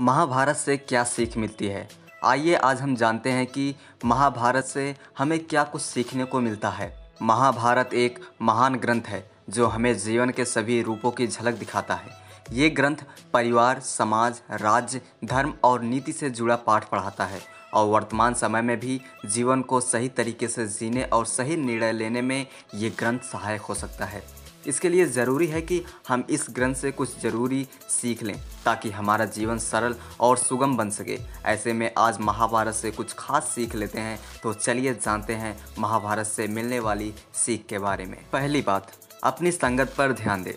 महाभारत से क्या सीख मिलती है? आइए आज हम जानते हैं कि महाभारत से हमें क्या कुछ सीखने को मिलता है। महाभारत एक महान ग्रंथ है, जो हमें जीवन के सभी रूपों की झलक दिखाता है। ये ग्रंथ परिवार, समाज, राज्य, धर्म और नीति से जुड़ा पाठ पढ़ाता है और वर्तमान समय में भी जीवन को सही तरीके से जीने और सही निर्णय लेने में ये ग्रंथ सहायक हो सकता है। इसके लिए ज़रूरी है कि हम इस ग्रंथ से कुछ ज़रूरी सीख लें, ताकि हमारा जीवन सरल और सुगम बन सके। ऐसे में आज महाभारत से कुछ खास सीख लेते हैं तो चलिए जानते हैं महाभारत से मिलने वाली सीख के बारे में। पहली बात, अपनी संगत पर ध्यान दें।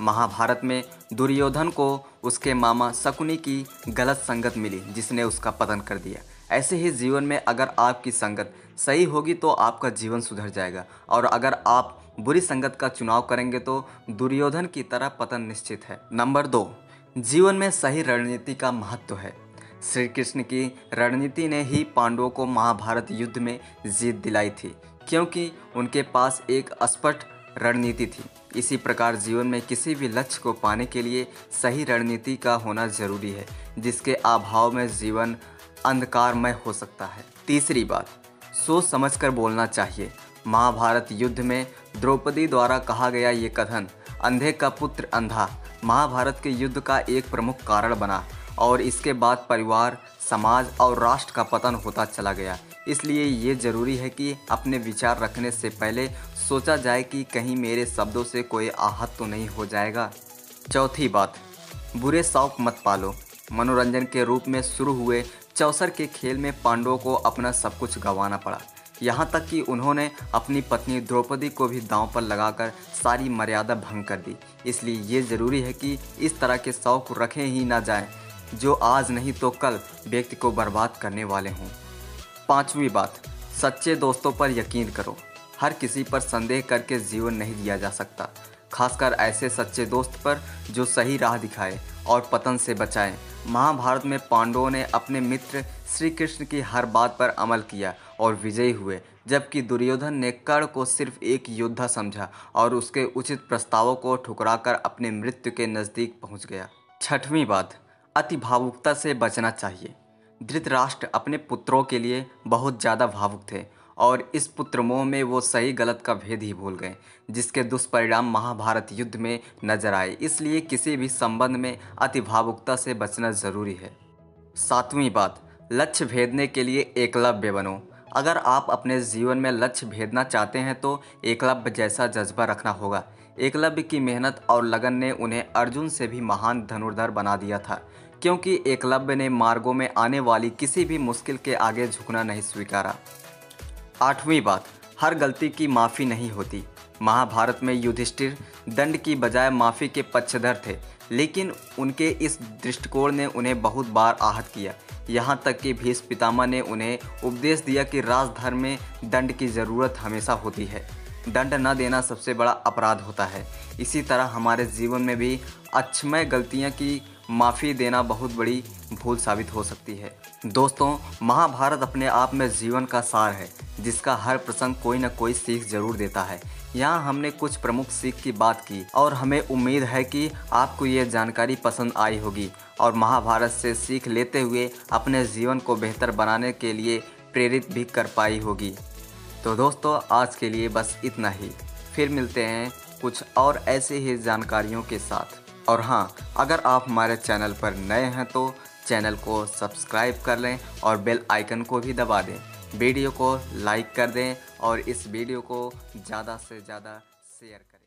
महाभारत में दुर्योधन को उसके मामा शकुनी की गलत संगत मिली, जिसने उसका पतन कर दिया। ऐसे ही जीवन में अगर आपकी संगत सही होगी तो आपका जीवन सुधर जाएगा, और अगर आप बुरी संगत का चुनाव करेंगे तो दुर्योधन की तरह पतन निश्चित है। नंबर दो, जीवन में सही रणनीति का महत्व है। श्री कृष्ण की रणनीति ने ही पांडवों को महाभारत युद्ध में जीत दिलाई थी, क्योंकि उनके पास एक स्पष्ट रणनीति थी। इसी प्रकार जीवन में किसी भी लक्ष्य को पाने के लिए सही रणनीति का होना ज़रूरी है, जिसके अभाव में जीवन अंधकारमय हो सकता है। तीसरी बात, सोच समझकर बोलना चाहिए। महाभारत युद्ध में द्रौपदी द्वारा कहा गया ये कथन, अंधे का पुत्र अंधा, महाभारत के युद्ध का एक प्रमुख कारण बना, और इसके बाद परिवार, समाज और राष्ट्र का पतन होता चला गया। इसलिए ये ज़रूरी है कि अपने विचार रखने से पहले सोचा जाए कि कहीं मेरे शब्दों से कोई आहत तो नहीं हो जाएगा। चौथी बात, बुरे शौक मत पालो। मनोरंजन के रूप में शुरू हुए चौसर के खेल में पांडवों को अपना सब कुछ गंवाना पड़ा। यहाँ तक कि उन्होंने अपनी पत्नी द्रौपदी को भी दांव पर लगाकर सारी मर्यादा भंग कर दी। इसलिए ये ज़रूरी है कि इस तरह के शौक रखे ही ना जाएँ, जो आज नहीं तो कल व्यक्ति को बर्बाद करने वाले हों। पांचवी बात, सच्चे दोस्तों पर यकीन करो। हर किसी पर संदेह करके जीवन नहीं दिया जा सकता। खासकर ऐसे सच्चे दोस्त पर जो सही राह दिखाए और पतन से बचाए। महाभारत में पांडवों ने अपने मित्र श्री कृष्ण की हर बात पर अमल किया और विजयी हुए, जबकि दुर्योधन ने कर्ण को सिर्फ़ एक योद्धा समझा और उसके उचित प्रस्तावों को ठुकराकर अपने मृत्यु के नज़दीक पहुँच गया। छठवीं बात, अति भावुकता से बचना चाहिए। धृतराष्ट्र अपने पुत्रों के लिए बहुत ज़्यादा भावुक थे और इस पुत्र मोह में वो सही गलत का भेद ही भूल गए, जिसके दुष्परिणाम महाभारत युद्ध में नज़र आए। इसलिए किसी भी संबंध में अति भावुकता से बचना ज़रूरी है। सातवीं बात, लक्ष्य भेदने के लिए एकलव्य बनो। अगर आप अपने जीवन में लक्ष्य भेदना चाहते हैं तो एकलव्य जैसा जज्बा रखना होगा। एकलव्य की मेहनत और लगन ने उन्हें अर्जुन से भी महान धनुर्धर बना दिया था, क्योंकि एकलव्य ने मार्गों में आने वाली किसी भी मुश्किल के आगे झुकना नहीं स्वीकारा। आठवीं बात, हर गलती की माफ़ी नहीं होती। महाभारत में युधिष्ठिर दंड की बजाय माफ़ी के पक्षधर थे, लेकिन उनके इस दृष्टिकोण ने उन्हें बहुत बार आहत किया। यहाँ तक कि भीष्म पितामह ने उन्हें उपदेश दिया कि राजधर्म में दंड की ज़रूरत हमेशा होती है। दंड न देना सबसे बड़ा अपराध होता है। इसी तरह हमारे जीवन में भी अक्षमय गलतियाँ की माफ़ी देना बहुत बड़ी भूल साबित हो सकती है। दोस्तों, महाभारत अपने आप में जीवन का सार है, जिसका हर प्रसंग कोई ना कोई सीख ज़रूर देता है। यहाँ हमने कुछ प्रमुख सीख की बात की और हमें उम्मीद है कि आपको ये जानकारी पसंद आई होगी। और महाभारत से सीख लेते हुए अपने जीवन को बेहतर बनाने के लिए प्रेरित भी कर पाई होगी। तो दोस्तों, आज के लिए बस इतना ही। फिर मिलते हैं कुछ और ऐसे ही जानकारियों के साथ। और हाँ अगर आप हमारे चैनल पर नए हैं तो चैनल को सब्सक्राइब कर लें और बेल आइकन को भी दबा दें। वीडियो को लाइक कर दें और इस वीडियो को ज़्यादा से ज़्यादा शेयर करें।